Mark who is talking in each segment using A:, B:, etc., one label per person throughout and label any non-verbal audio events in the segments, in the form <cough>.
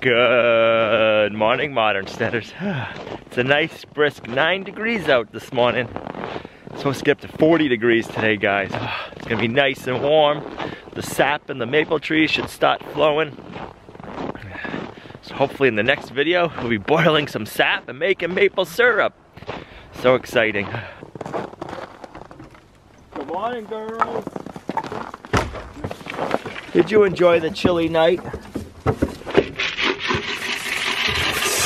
A: Good morning, Modern Steaders. <sighs> It's a nice, brisk 9 degrees out this morning. It's supposed to get up to 40 degrees today, guys. <sighs> It's gonna be nice and warm. The sap in the maple trees should start flowing. <sighs> So hopefully in the next video, we'll be boiling some sap and making maple syrup. So exciting. Good morning, girls. Did you enjoy the chilly night?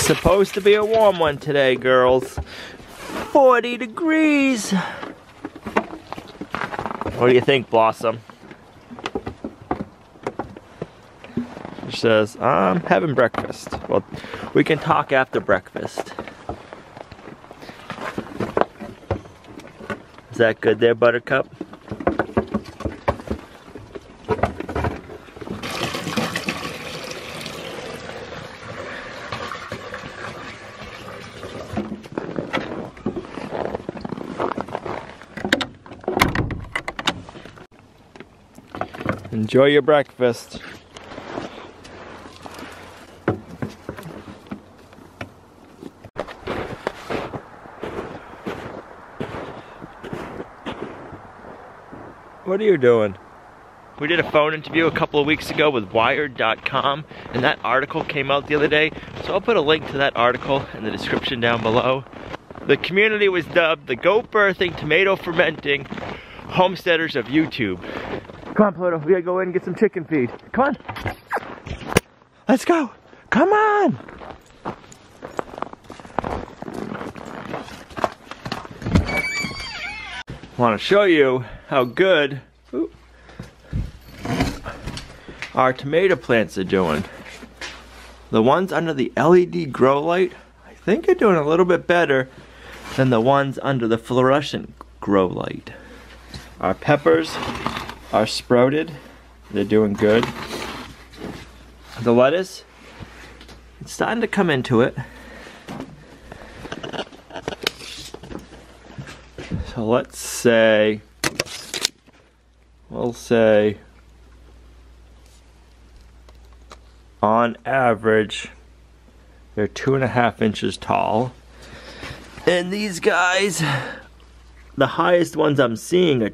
A: Supposed to be a warm one today, girls. 40 degrees. What do you think, Blossom? She says, I'm having breakfast. Well, we can talk after breakfast. Is that good there, Buttercup? Enjoy your breakfast. What are you doing? We did a phone interview a couple of weeks ago with Wired.com, and that article came out the other day, so I'll put a link to that article in the description down below. The community was dubbed the goat birthing, tomato fermenting homesteaders of YouTube. Come on, Pluto, we gotta go in and get some chicken feed. Come on. Let's go. Come on. want to show you how good our tomato plants are doing. The ones under the LED grow light, I think are doing a little bit better than the ones under the fluorescent grow light. Our peppers are sprouted. They're doing good. The lettuce, it's starting to come into it. So let's say, we'll say, on average, they're two and a half inches tall. And these guys, the highest ones I'm seeing are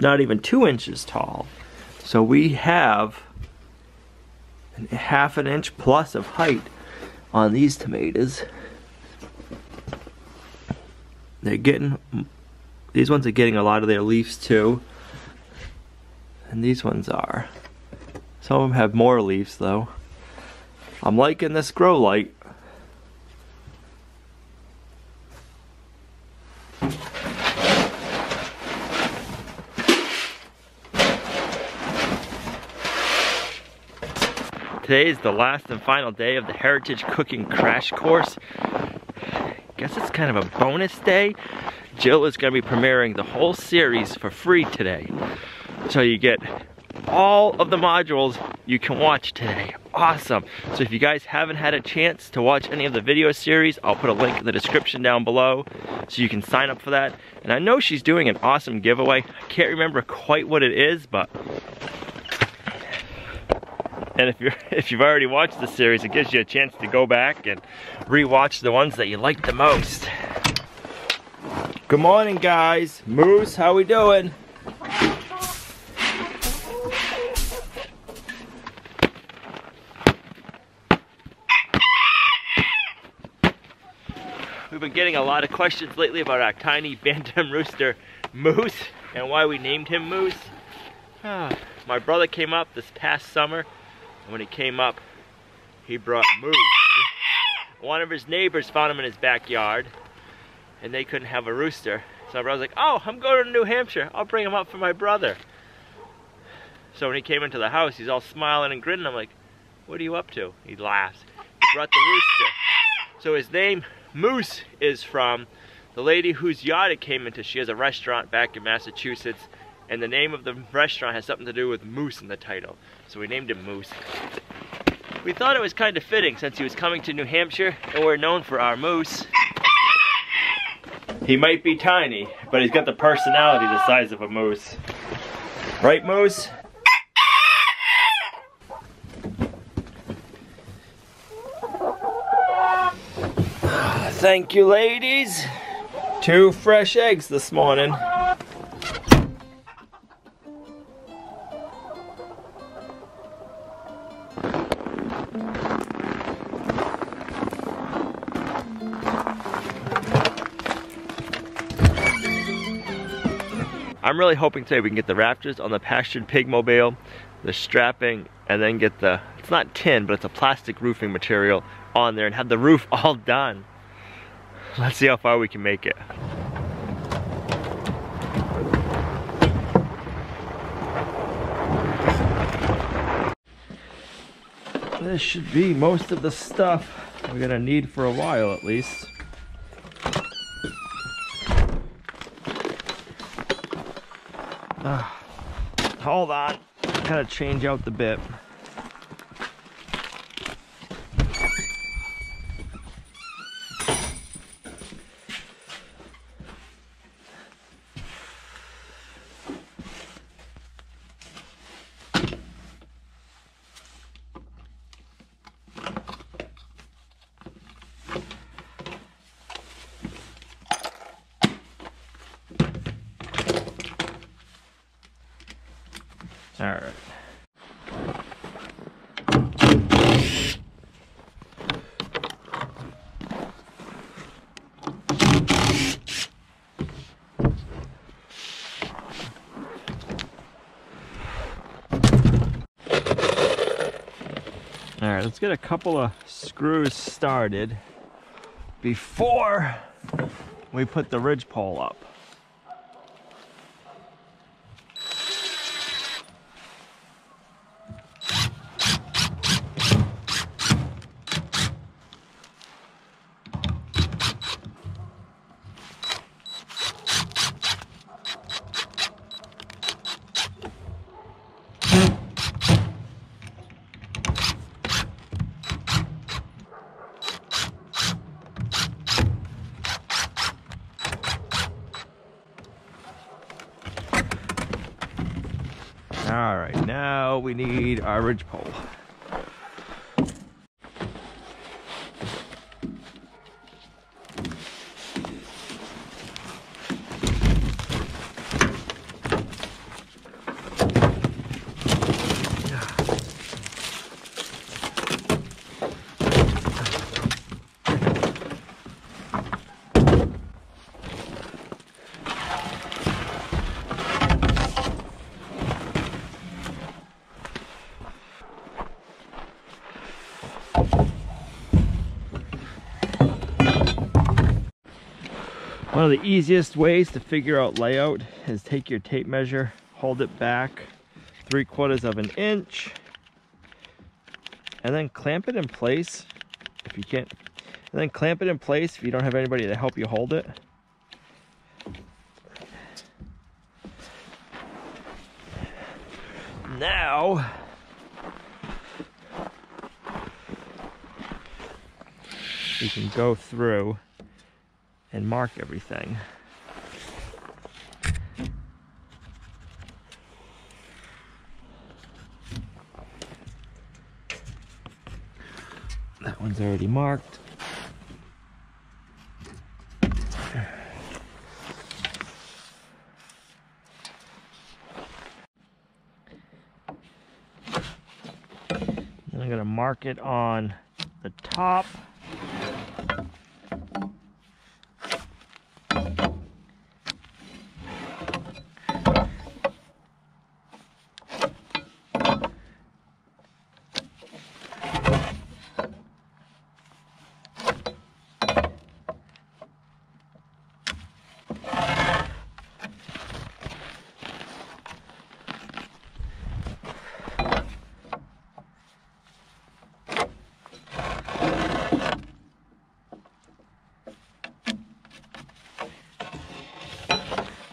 A: not even two inches tall. So we have half an inch plus of height on these tomatoes. They're getting, these ones are getting a lot of their leaves too. And these ones are. Some of them have more leaves though. I'm liking this grow light. Today is the last and final day of the Heritage Cooking Crash Course. I Guess it's kind of a bonus day. Jill is gonna be premiering the whole series for free today. So you get all of the modules you can watch today. Awesome. So if you guys haven't had a chance to watch any of the video series, I'll put a link in the description down below so you can sign up for that. And I know she's doing an awesome giveaway. I can't remember quite what it is, but and if you're <laughs> if you've already watched the series, it gives you a chance to go back and rewatch the ones that you like the most. Good morning, guys. Moose, how we doing? We've been getting a lot of questions lately about our tiny <laughs> bantam rooster, Moose, and why we named him Moose. <sighs> My brother came up this past summer and when he came up, he brought moose. One of his neighbors found him in his backyard, and they couldn't have a rooster. So my was like, oh, I'm going to New Hampshire. I'll bring him up for my brother. So when he came into the house, he's all smiling and grinning. I'm like, what are you up to? He laughs. He brought the rooster. So his name, Moose, is from the lady whose yacht it came into. She has a restaurant back in Massachusetts and the name of the restaurant has something to do with moose in the title so we named him Moose. We thought it was kind of fitting since he was coming to New Hampshire and we're known for our moose. He might be tiny, but he's got the personality the size of a moose. Right, Moose? Thank you, ladies. Two fresh eggs this morning. I'm really hoping today we can get the rafters on the pastured pig mobile, the strapping, and then get the, it's not tin, but it's a plastic roofing material on there and have the roof <laughs> all done. Let's see how far we can make it. This should be most of the stuff we're gonna need for a while at least. Uh, hold on, gotta change out the bit. All right. All right, let's get a couple of screws started before we put the ridge pole up. All right, now we need our ridge pole. Easiest ways to figure out layout is take your tape measure, hold it back three quarters of an inch, and then clamp it in place if you can't, and then clamp it in place if you don't have anybody to help you hold it. Now, you can go through and mark everything. That one's already marked. Then I'm going to mark it on the top.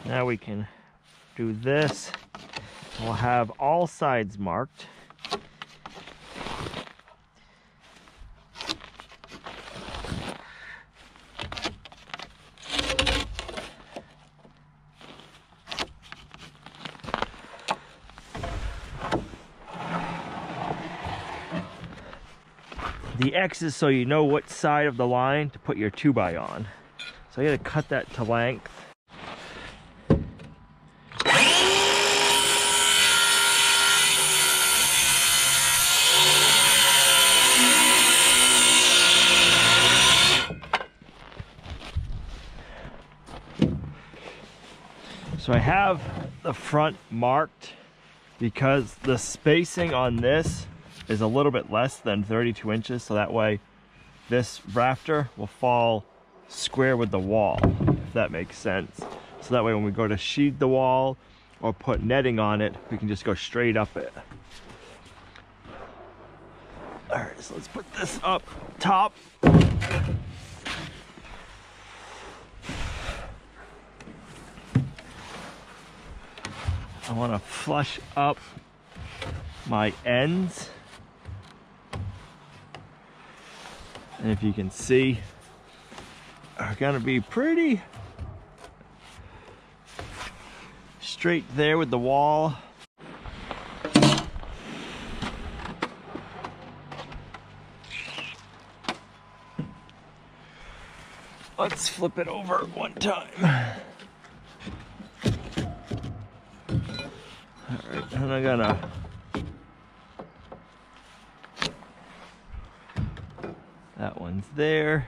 A: Now we can do this. We'll have all sides marked. the X is so you know what side of the line to put your 2x on. So I gotta cut that to length. So I have the front marked because the spacing on this is a little bit less than 32 inches. So that way this rafter will fall square with the wall, if that makes sense. So that way when we go to sheathe the wall or put netting on it, we can just go straight up it. All right, so let's put this up top. I want to flush up my ends. And if you can see, are gonna be pretty straight there with the wall. Let's flip it over one time. All right, and I'm gonna that one's there.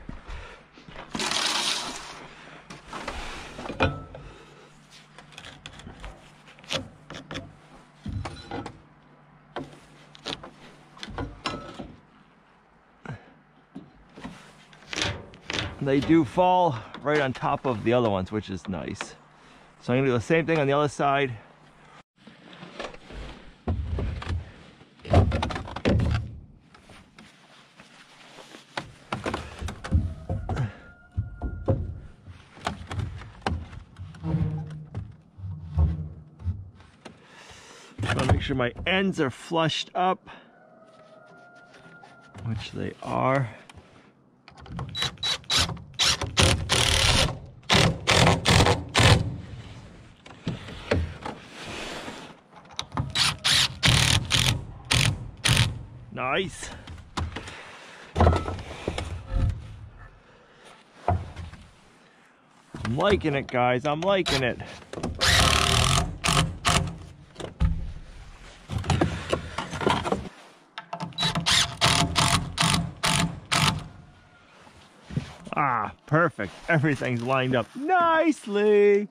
A: They do fall right on top of the other ones, which is nice. So I'm gonna do the same thing on the other side. make sure my ends are flushed up, which they are. Nice. I'm liking it, guys. I'm liking it. Perfect. Everything's lined up nicely.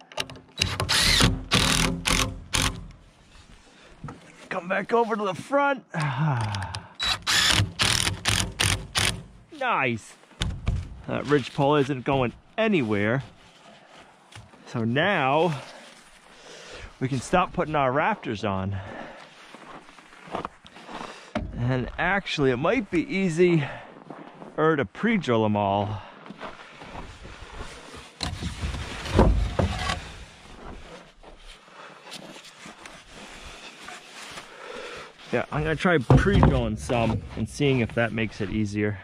A: Come back over to the front. <sighs> Nice. That ridge pole isn't going anywhere. So now we can stop putting our rafters on. And actually it might be easy or to pre-drill them all. Yeah, I'm gonna try pre-drilling some and seeing if that makes it easier.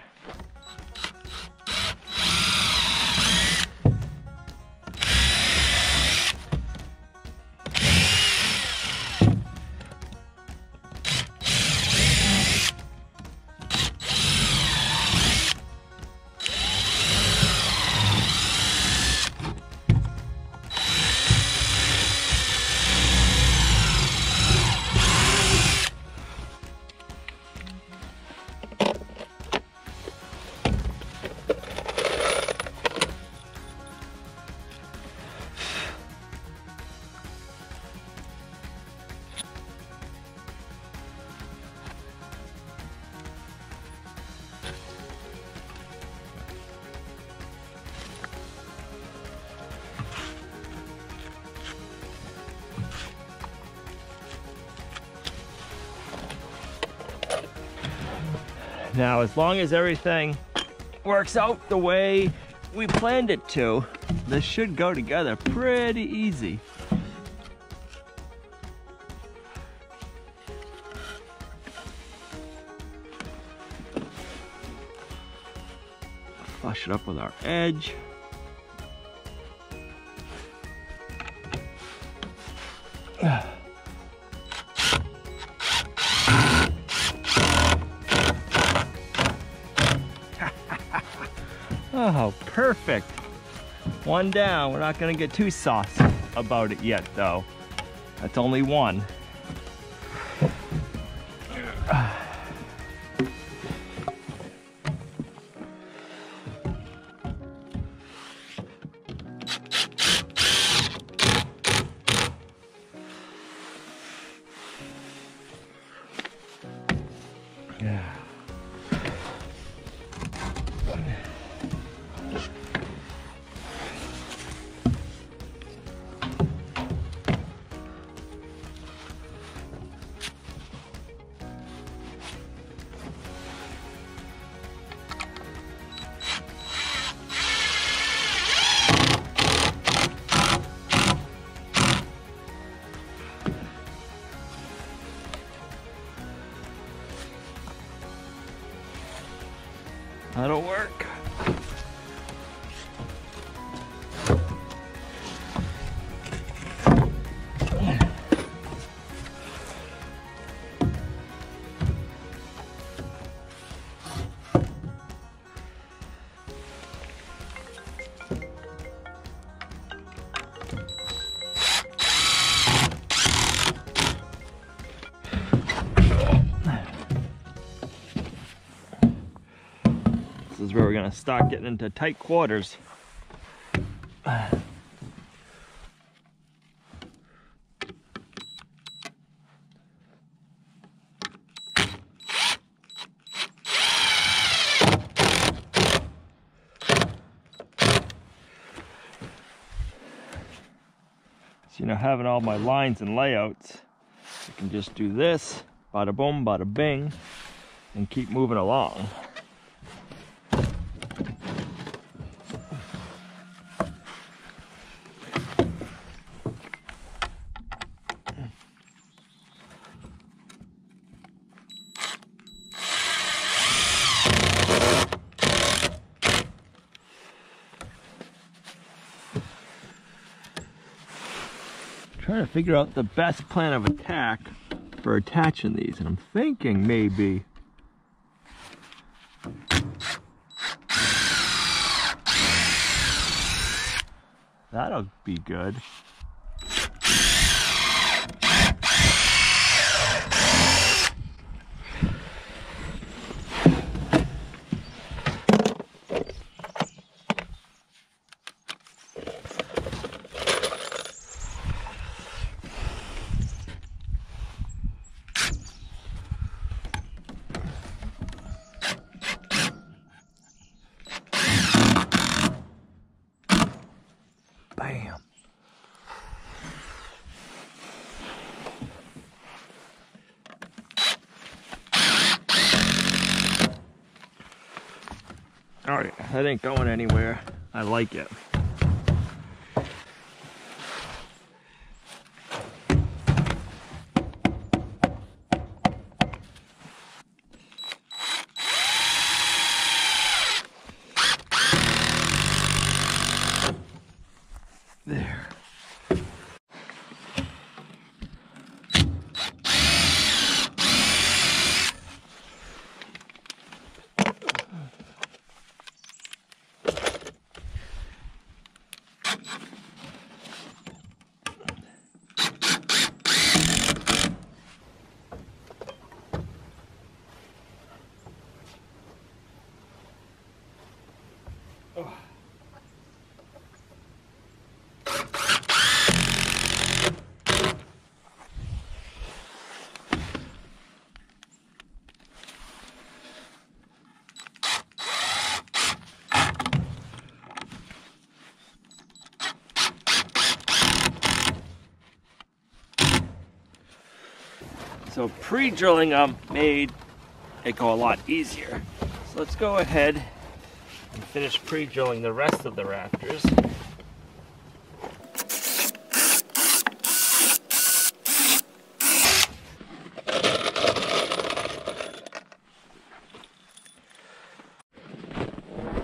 A: As long as everything works out the way we planned it to, this should go together pretty easy. Flush it up with our edge. One down. We're not gonna get too saucy about it yet though. That's only one. That'll work. Gonna start getting into tight quarters. So, you know, having all my lines and layouts, I can just do this, bada boom, bada bing, and keep moving along. Trying to figure out the best plan of attack for attaching these and I'm thinking maybe that'll be good that ain't going anywhere. I like it There. So pre-drilling them made it go a lot easier. So let's go ahead and finish pre-drilling the rest of the rafters.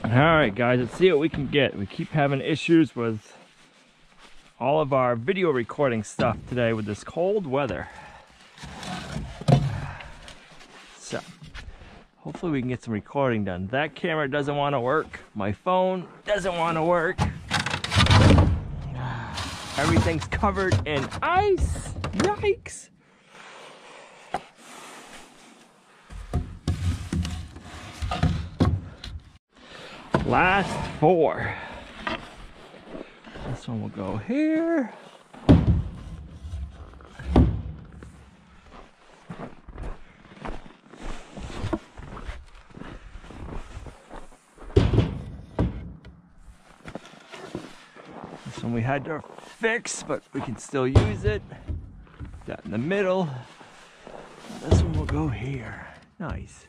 A: Alright guys, let's see what we can get. We keep having issues with all of our video recording stuff today with this cold weather. So, hopefully we can get some recording done. That camera doesn't want to work. My phone doesn't want to work. <sighs> Everything's covered in ice. Yikes. Last four. This one will go here. We had to fix, but we can still use it. That in the middle. This one will go here. Nice.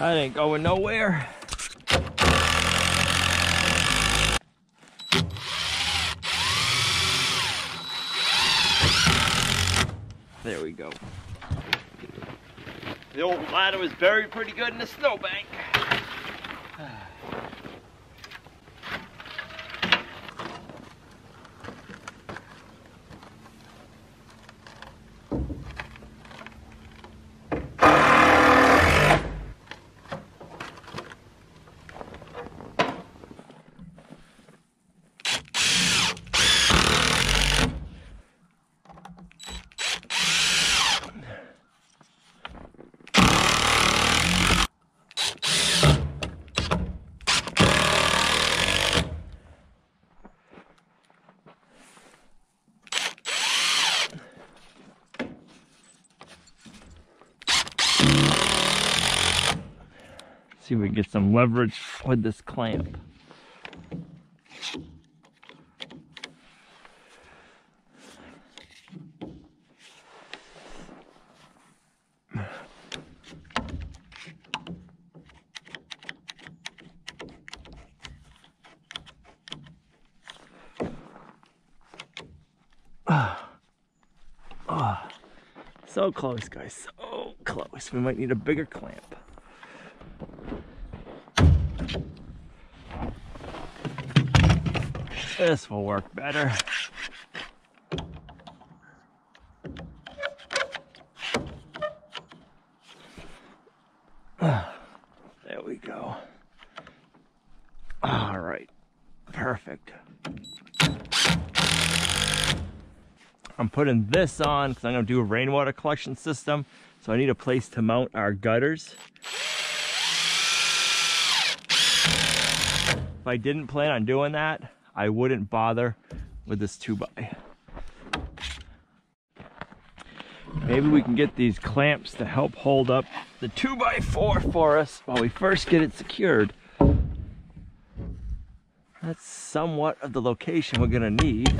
A: That ain't going nowhere. There we go. The old ladder was buried pretty good in the snowbank. See if we can get some leverage with this clamp. <sighs> Ah, so close, guys. So close. We might need a bigger clamp. This will work better. <sighs> There we go. All right, perfect. I'm putting this on because I'm gonna do a rainwater collection system. So I need a place to mount our gutters. If I didn't plan on doing that, I wouldn't bother with this 2x. Maybe we can get these clamps to help hold up the 2x4 for us while we first get it secured. That's somewhat of the location we're gonna need.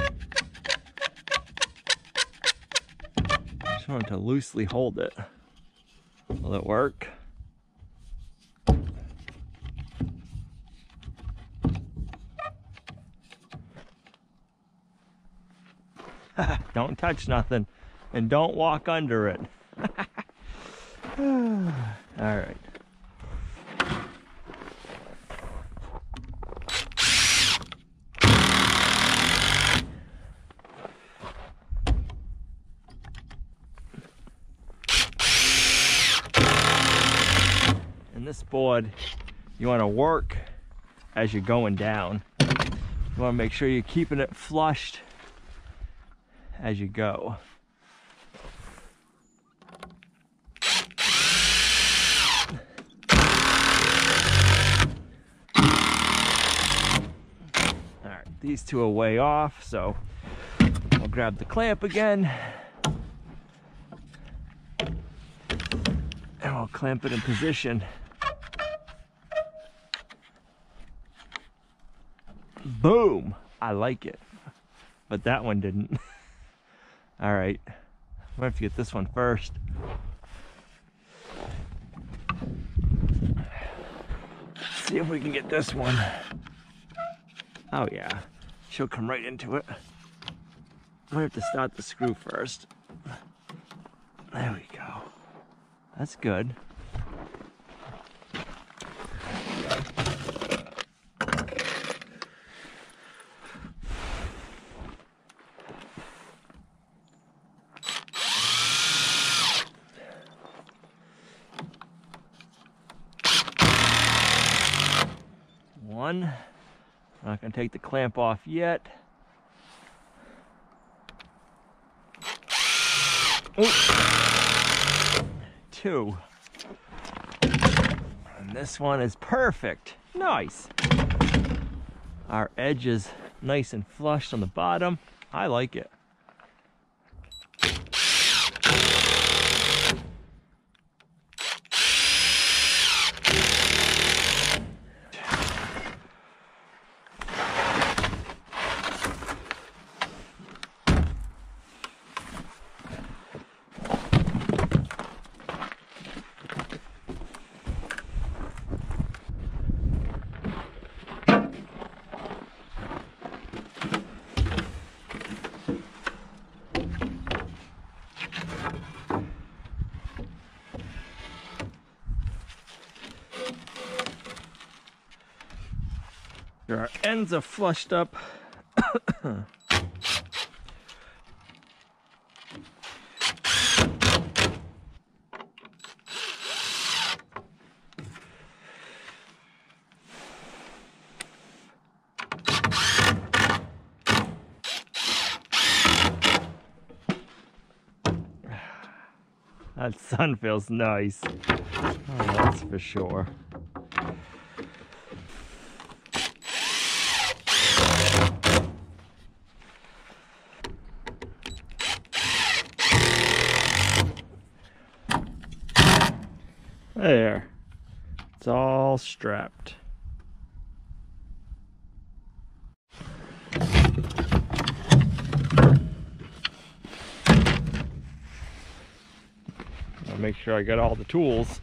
A: Just want to loosely hold it. Will it work? Don't touch nothing and don't walk under it. <laughs> All right. And this board, you want to work as you're going down. You want to make sure you're keeping it flushed as you go. All right, these two are way off, so I'll grab the clamp again. And I'll clamp it in position. Boom! I like it. But that one didn't. <laughs> All right, I'm gonna have to get this one first. see if we can get this one. Oh yeah, she'll come right into it. I have to start the screw first. There we go. That's good. One. Not gonna take the clamp off yet. Two. And this one is perfect. Nice. Our edge is nice and flushed on the bottom. I like it. Our are flushed up. That sun feels nice. Oh, that's for sure. There. It's all strapped. I'll make sure I got all the tools.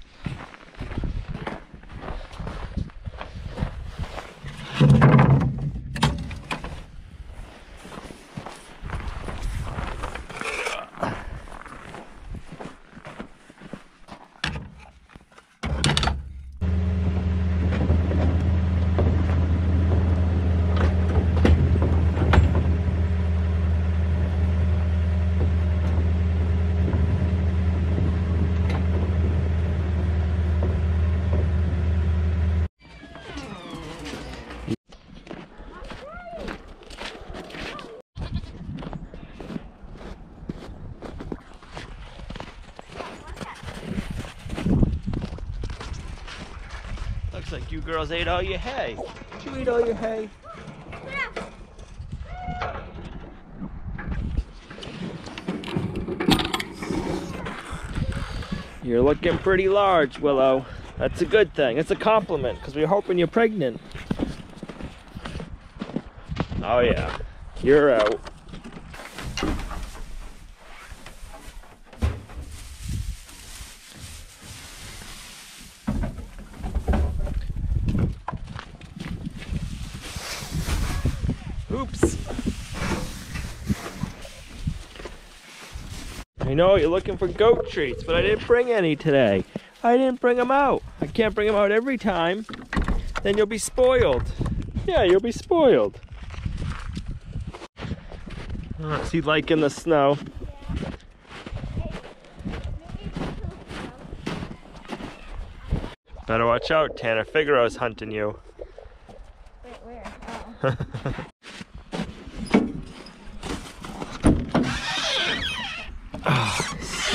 A: Girls ate all your hay. Did you eat all your hay? You're looking pretty large, Willow. That's a good thing. It's a compliment because we're hoping you're pregnant. Oh yeah, you're out. Oops. You're looking for goat treats, but I didn't bring any today. I didn't bring them out. I can't bring them out every time. Then you'll be spoiled. Yeah, you'll be spoiled. Ah, What's he like in the snow? Better watch out, Tanner Figaro's hunting you.
B: Wait, where? Oh. <laughs>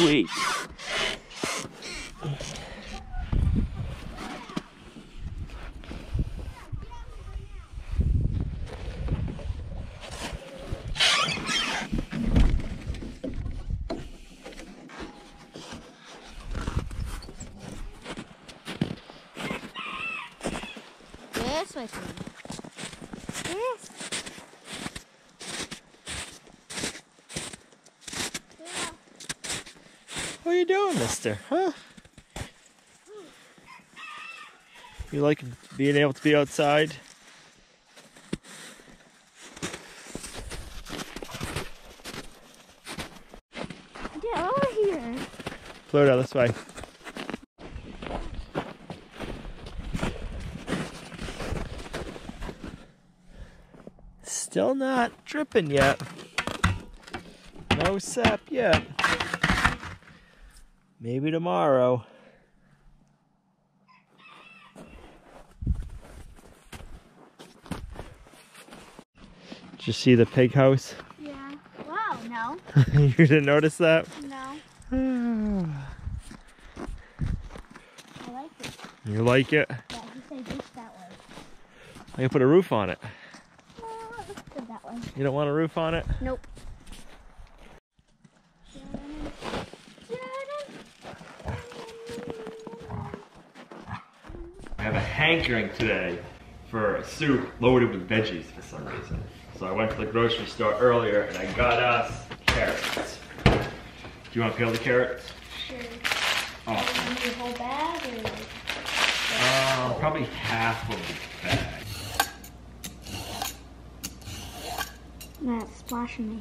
A: Sweet.
B: This way, please. This.
A: you doing. Huh? You like being able to be outside?
B: Get over here.
A: Pluto, this way. Still not dripping yet. No sap yet. Maybe tomorrow. Did you see the pig house?
B: Yeah. Wow, no. <laughs>
A: you didn't notice that?
B: No. <sighs> I like it.
A: You like it?
B: Yeah, said just that way.
A: I can put a roof on it.
B: No, it looks good that way.
A: You don't want a roof on it?
B: Nope.
A: I have a hankering today for a soup loaded with veggies for some reason. So I went to the grocery store earlier and I got us carrots. Do you want to peel the carrots?
B: Sure.
A: Oh,
B: the whole bag or?
A: uh, probably half of the bag.
B: That's splashing me.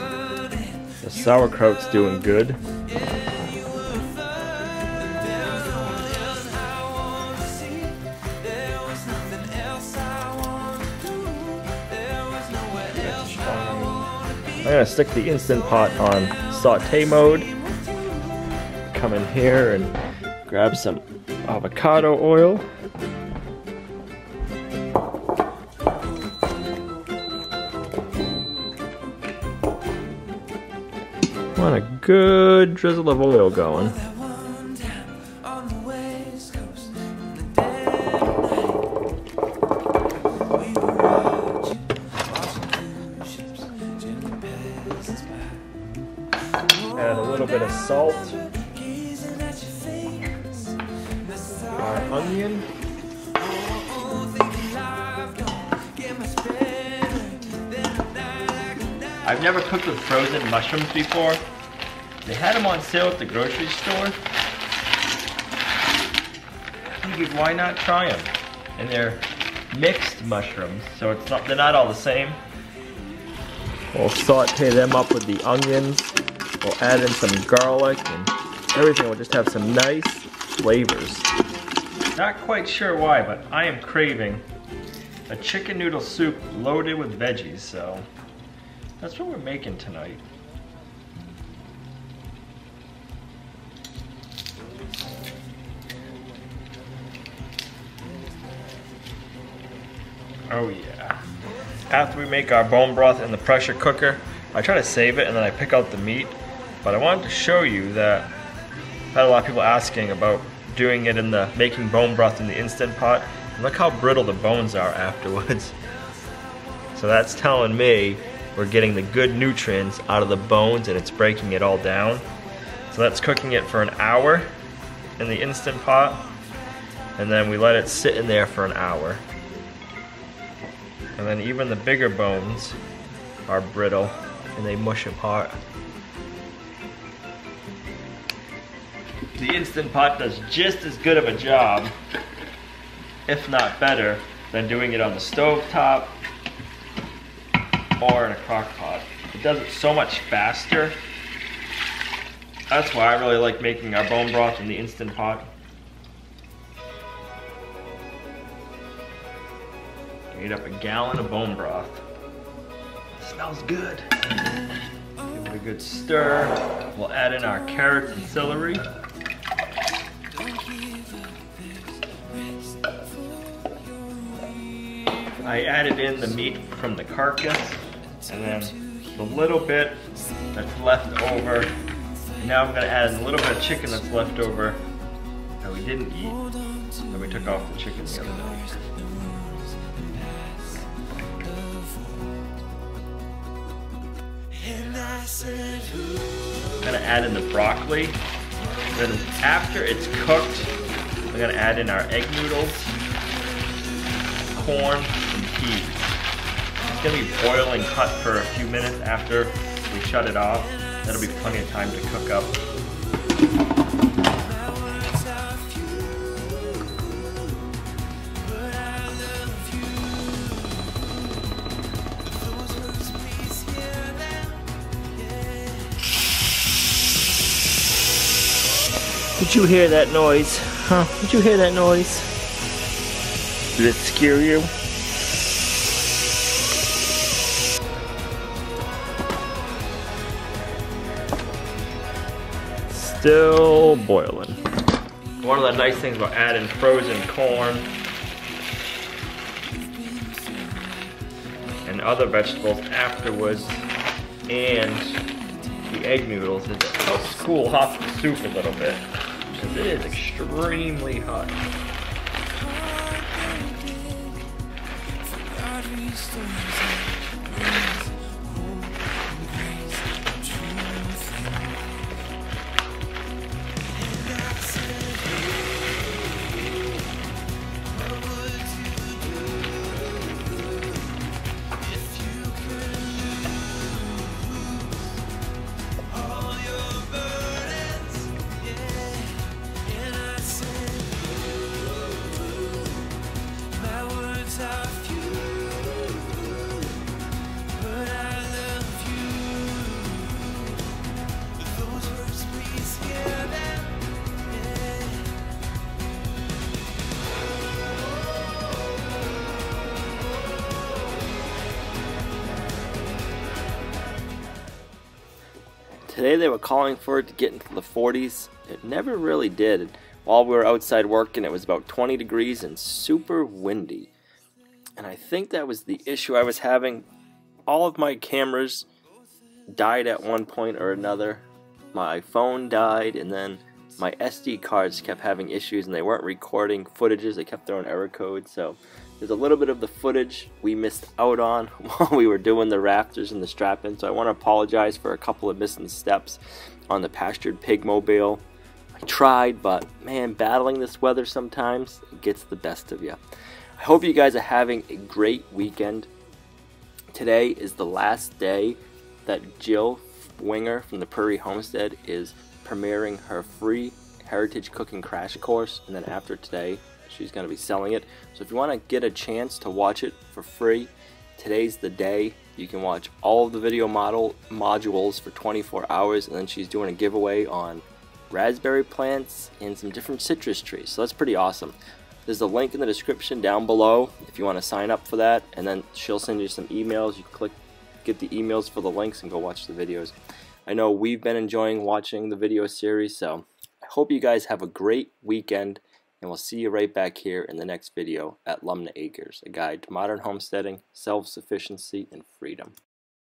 A: Sauerkraut's doing good. I'm gonna stick the Instant Pot on saute mode. Come in here and grab some avocado oil. Ships drizzle of oil going. Add a little bit of salt. Our onion. I've never cooked with frozen mushrooms before. Had them on sale at the grocery store. I figured why not try them? And they're mixed mushrooms, so it's not they're not all the same. We'll saute them up with the onions. We'll add in some garlic and everything will just have some nice flavors. Not quite sure why, but I am craving a chicken noodle soup loaded with veggies, so that's what we're making tonight. Oh yeah. After we make our bone broth in the pressure cooker, I try to save it and then I pick out the meat. But I wanted to show you that I had a lot of people asking about doing it in the making bone broth in the instant pot. And look how brittle the bones are afterwards. <laughs> So that's telling me we're getting the good nutrients out of the bones and it's breaking it all down. So that's cooking it for an hour in the instant pot. And then we let it sit in there for an hour. And then even the bigger bones are brittle and they mush apart. The Instant Pot does just as good of a job, if not better, than doing it on the stove top or in a crock pot. It does it so much faster. That's why I really like making our bone broth in the Instant Pot. Made up a gallon of bone broth. smells good. Give it a good stir. We'll add in our carrots and celery.
C: Don't give up, there's rest
A: I added in the meat from the carcass and then the little bit that's left over. And now I'm gonna add a little bit of chicken that's left over that we didn't eat. That we took off the chicken the other day. I'm gonna add in the broccoli. Then after it's cooked, we're gonna add in our egg noodles, corn, and peas. It's gonna be boiling hot for a few minutes after we shut it off. That'll be plenty of time to cook up. Did you hear that noise? Huh? Did you hear that noise? Did it scare you? Still boiling. One of the nice things about adding frozen corn and other vegetables afterwards and the egg noodles is it helps cool off the soup a little bit because it is extremely hot. They were calling for it to get into the 40s. It never really did. While we were outside working, it was about 20 degrees and super windy. And I think that was the issue I was having. All of my cameras died at one point or another. My phone died, and then my SD cards kept having issues and they weren't recording footages. They kept throwing error codes. So there's a little bit of the footage we missed out on <laughs> while we were doing the rafters and the strap-in. So I want to apologize for a couple of missing steps on the pastured pig mobile. I tried, but man, battling this weather sometimes gets the best of you. I hope you guys are having a great weekend. Today is the last day that Jill Winger from the Prairie Homestead is premiering her free heritage cooking crash course and then after today she's going to be selling it. So if you want to get a chance to watch it for free today's the day. You can watch all of the video model modules for 24 hours and then she's doing a giveaway on raspberry plants and some different citrus trees. So that's pretty awesome. There's a link in the description down below if you want to sign up for that and then she'll send you some emails. You click get the emails for the links and go watch the videos. I know we've been enjoying watching the video series, so I hope you guys have a great weekend, and we'll see you right back here in the next video at Lumnah Acres, a guide to modern homesteading, self-sufficiency, and freedom.